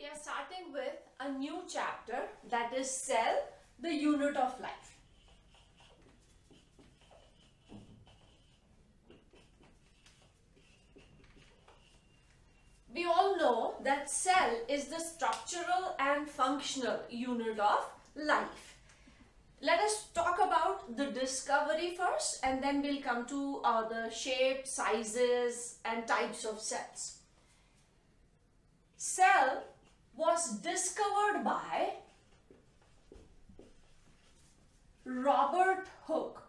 we are starting with a new chapter that is cell, the unit of life. We all know that cell is the structural and functional unit of life. Let us talk about the discovery first and then we'll come to uh, the shape, sizes and types of cells. Cell was discovered by Robert Hooke.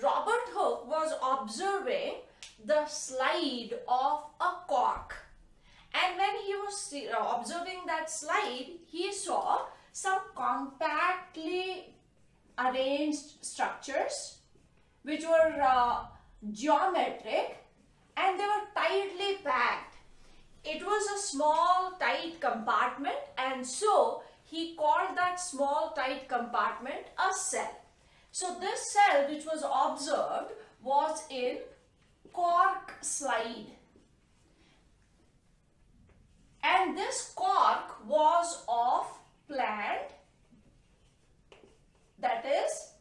Robert Hooke was observing the slide of a cork and when he was uh, observing that slide he saw some compactly arranged structures which were uh, geometric and they were tightly packed. It was a small tight compartment and so he called that small tight compartment a cell. So this cell which was observed was in cork slide. And this cork was of plant that is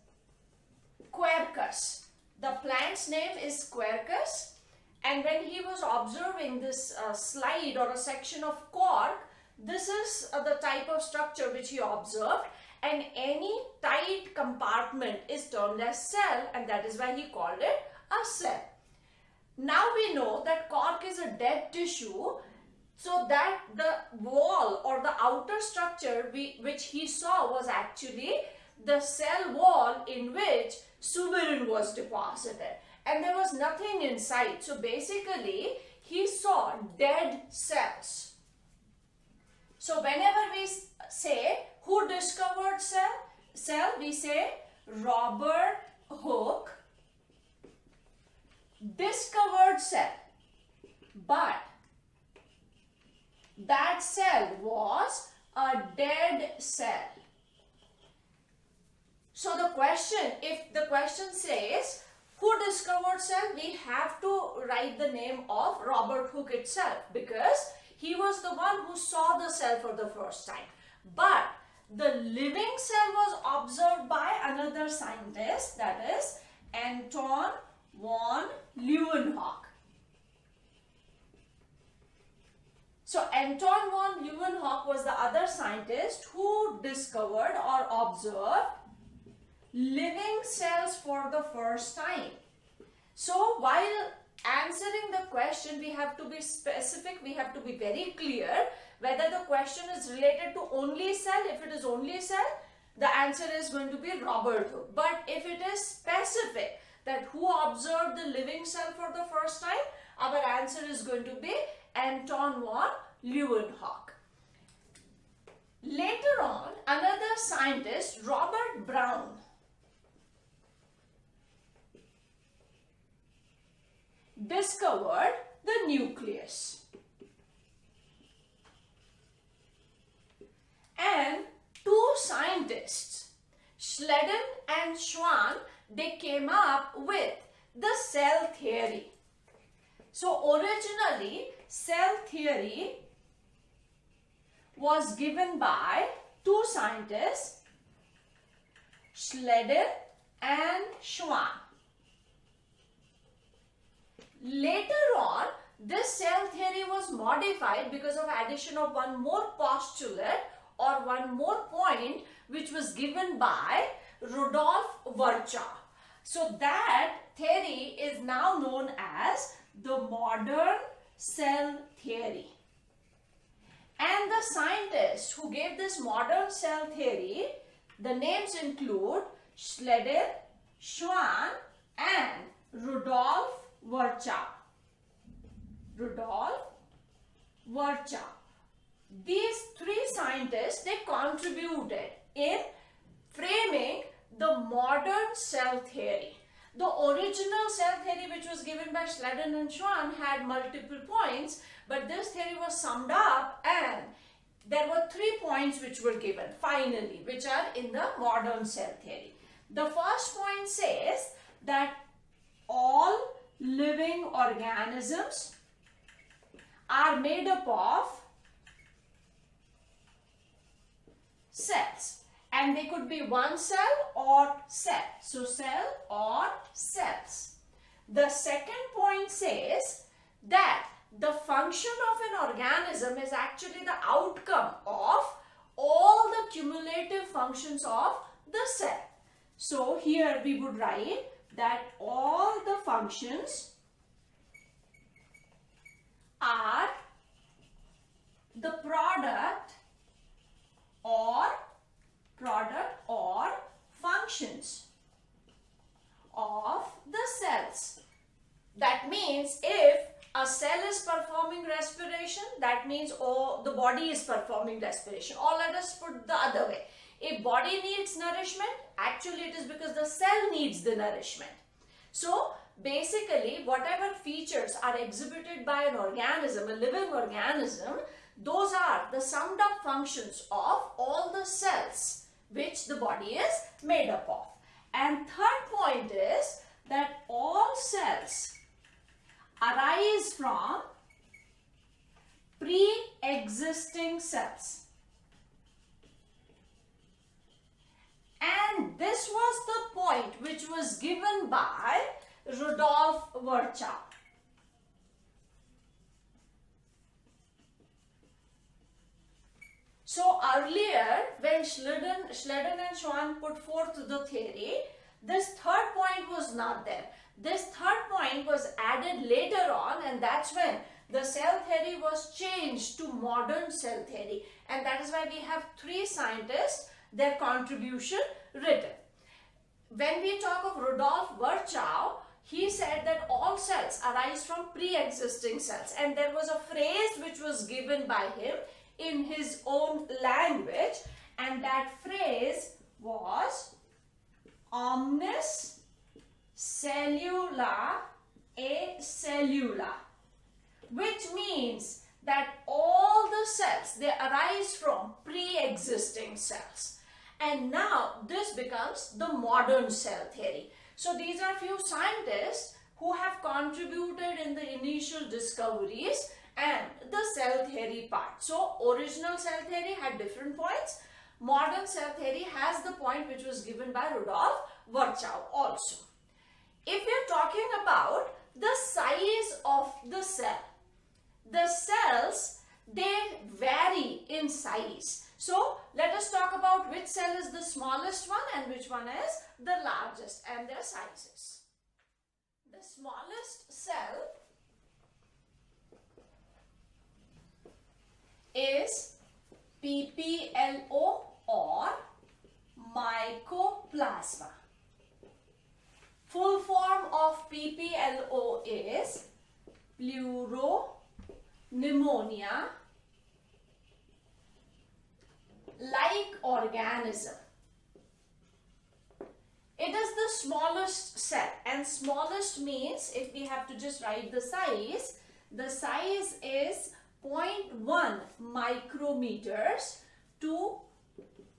Quercus. The plant's name is Quercus and when he was observing this uh, slide or a section of cork, this is uh, the type of structure which he observed and any tight compartment is termed as cell and that is why he called it a cell. Now we know that cork is a dead tissue so that the wall or the outer structure we, which he saw was actually the cell wall in which suberin was deposited and there was nothing inside. So basically, he saw dead cells. So whenever we say who discovered cell, cell we say Robert Hooke discovered cell. But that cell was a dead cell. So the question, if the question says who discovered cell? We have to write the name of Robert Hooke itself because he was the one who saw the cell for the first time. But the living cell was observed by another scientist that is Anton von Leeuwenhoek. So Anton von Leeuwenhoek was the other scientist who discovered or observed living cells for the first time. So while answering the question, we have to be specific, we have to be very clear whether the question is related to only cell. If it is only cell, the answer is going to be Robert Hooke. But if it is specific that who observed the living cell for the first time, our answer is going to be Anton von Leeuwenhoek. Later on, another scientist, Robert Brown, discovered the nucleus. And two scientists, Schleiden and Schwann, they came up with the cell theory. So originally, cell theory was given by two scientists, Schleiden and Schwann. Later on, this cell theory was modified because of addition of one more postulate or one more point which was given by Rudolf Virchow. So that theory is now known as the modern cell theory. And the scientists who gave this modern cell theory, the names include Schleiden, Schwann and Rudolf Virchow. Rudolf Virchow. These three scientists, they contributed in framing the modern cell theory. The original cell theory which was given by Schleiden and Schwann had multiple points, but this theory was summed up and there were three points which were given finally, which are in the modern cell theory. The first point says that all living organisms are made up of cells and they could be one cell or cell. So cell or cells. The second point says that the function of an organism is actually the outcome of all the cumulative functions of the cell. So here we would write that all the functions are the product or product or functions of the cells. That means if a cell is performing respiration, that means oh, the body is performing respiration. Or let us put the other way. If body needs nourishment, actually it is because the cell needs the nourishment. So basically whatever features are exhibited by an organism, a living organism, those are the summed up functions of all the cells which the body is made up of. And third point is that all cells arise from pre-existing cells. And this was the point which was given by Rudolf Virchow. So earlier when Schleiden, and Schwann put forth the theory, this third point was not there. This third point was added later on and that's when the cell theory was changed to modern cell theory and that is why we have three scientists, their contribution written. When we talk of Rudolf Virchow, he said that all cells arise from pre-existing cells and there was a phrase which was given by him in his own language and that phrase was omnis cellula a cellula which means that all the cells they arise from pre-existing cells and now this becomes the modern cell theory so these are few scientists who have contributed in the initial discoveries and the cell theory part. So original cell theory had different points. Modern cell theory has the point which was given by Rudolf Virchow also. If we are talking about the size of the cell, the cells they vary in size. So let us talk about which cell is the smallest one and which one is the largest and their sizes. The smallest cell is PPLO or mycoplasma. Full form of PPLO is pneumonia like organism. It is the smallest cell and smallest means if we have to just write the size, the size is 0.1 micrometers to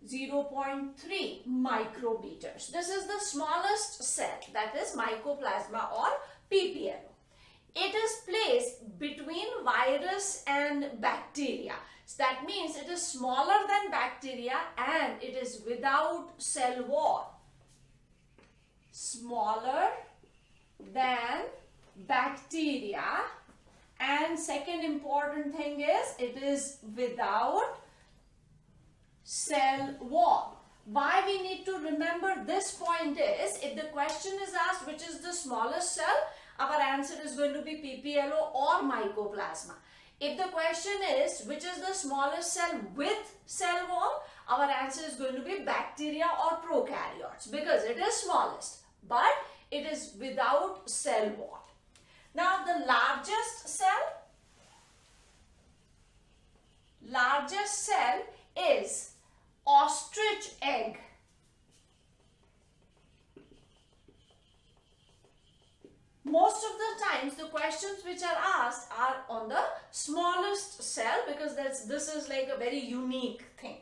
0.3 micrometers. This is the smallest cell that is mycoplasma or PPLO. It is placed between virus and bacteria. So that means it is smaller than bacteria and it is without cell wall. Smaller than bacteria and second important thing is it is without cell wall. Why we need to remember this point is if the question is asked which is the smallest cell, our answer is going to be PPLO or mycoplasma. If the question is which is the smallest cell with cell wall, our answer is going to be bacteria or prokaryotes because it is smallest but it is without cell wall. Now the largest cell, largest cell is ostrich egg. Most of the times the questions which are asked are on the smallest cell because that's this is like a very unique thing.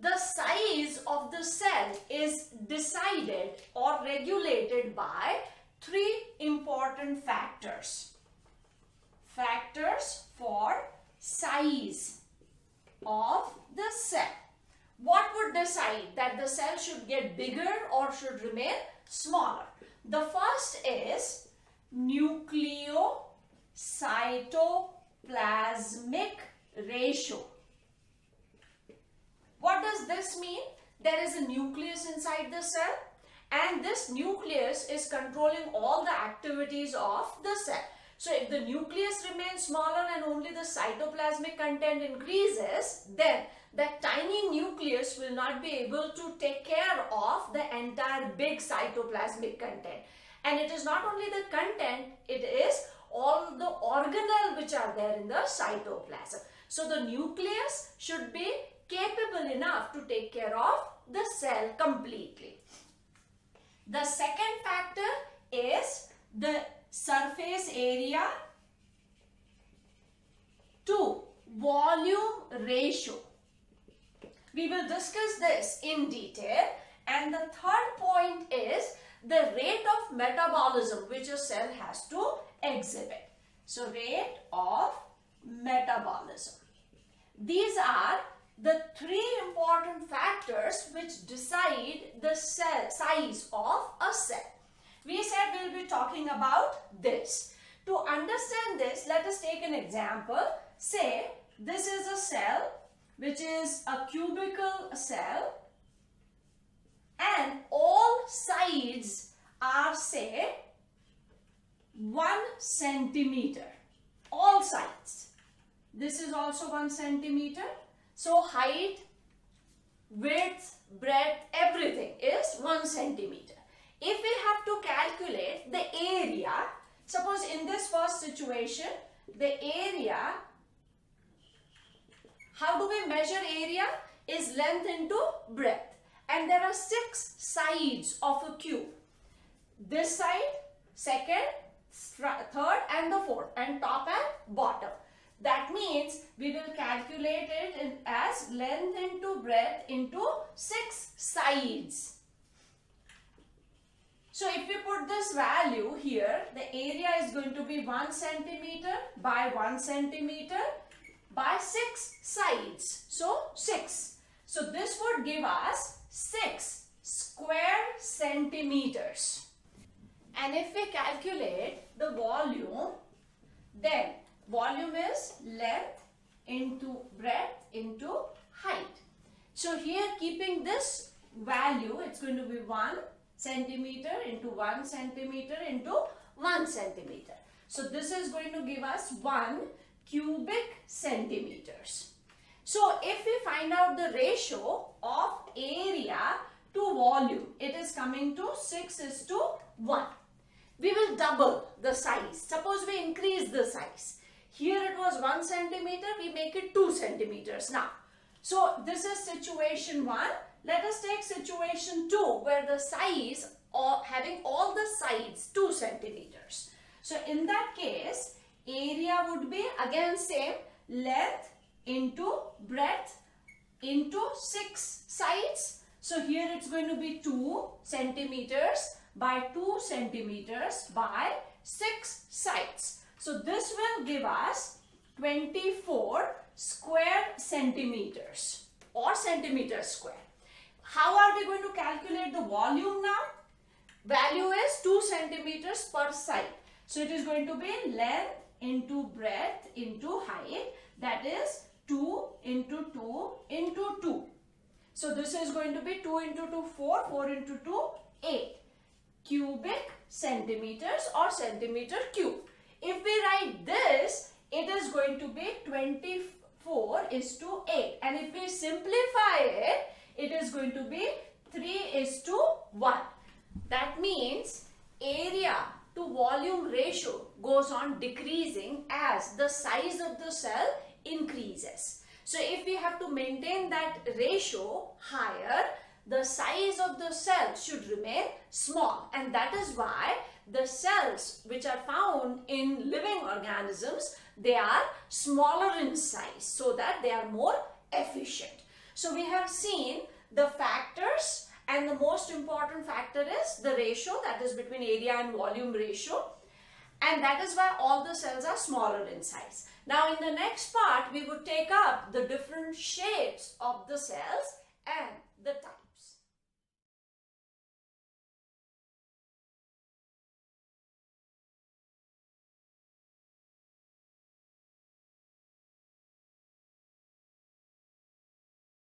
The size of the cell is decided or regulated by three important factors. Factors for size of the cell. What would decide that the cell should get bigger or should remain smaller? The first is nucleocytoplasmic ratio. What does this mean? There is a nucleus inside the cell and this nucleus is controlling all the activities of the cell. So if the nucleus remains smaller and only the cytoplasmic content increases, then that tiny nucleus will not be able to take care of the entire big cytoplasmic content. And it is not only the content, it is all the organelles which are there in the cytoplasm. So the nucleus should be capable enough to take care of the cell completely. The second factor is the surface area to volume ratio. We will discuss this in detail and the third point is the rate of metabolism which a cell has to exhibit. So rate of metabolism. These are the three important factors which decide the cell size of a cell. We said we'll be talking about this. To understand this, let us take an example. Say this is a cell which is a cubical cell and all sides are say 1 centimeter. All sides. This is also 1 centimeter so height, width, breadth, everything is 1 centimeter. If we have to calculate the area, suppose in this first situation, the area, how do we measure area? Is length into breadth. And there are six sides of a cube. This side, second, third and the fourth and top and bottom. That means we will calculate it as length into breadth into 6 sides. So if we put this value here, the area is going to be 1 centimeter by 1 centimeter by 6 sides. So 6. So this would give us 6 square centimeters. And if we calculate the volume, then volume is length into breadth into height. So here keeping this value, it's going to be 1 centimeter into 1 centimeter into 1 centimeter. So this is going to give us 1 cubic centimeters. So if we find out the ratio of area to volume, it is coming to 6 is to 1. We will double the size. Suppose we increase the size. Here it was 1 centimeter, we make it 2 centimeters now. So this is situation 1. Let us take situation 2 where the size of having all the sides 2 centimeters. So in that case, area would be again same length into breadth into 6 sides. So here it's going to be 2 centimeters by 2 centimeters by 6 sides. So this will give us 24 square centimeters or centimeters square. How are we going to calculate the volume now? Value is 2 centimeters per side. So it is going to be length into breadth into height that is 2 into 2 into 2. So this is going to be 2 into 2 4, 4 into 2 8 cubic centimeters or centimeter cube. If we write this, it is going to be 24 is to 8. And if we simplify it, it is going to be 3 is to 1. That means area to volume ratio goes on decreasing as the size of the cell increases. So if we have to maintain that ratio higher, the size of the cell should remain small and that is why the cells which are found in living organisms, they are smaller in size so that they are more efficient. So we have seen the factors and the most important factor is the ratio that is between area and volume ratio. And that is why all the cells are smaller in size. Now in the next part, we would take up the different shapes of the cells and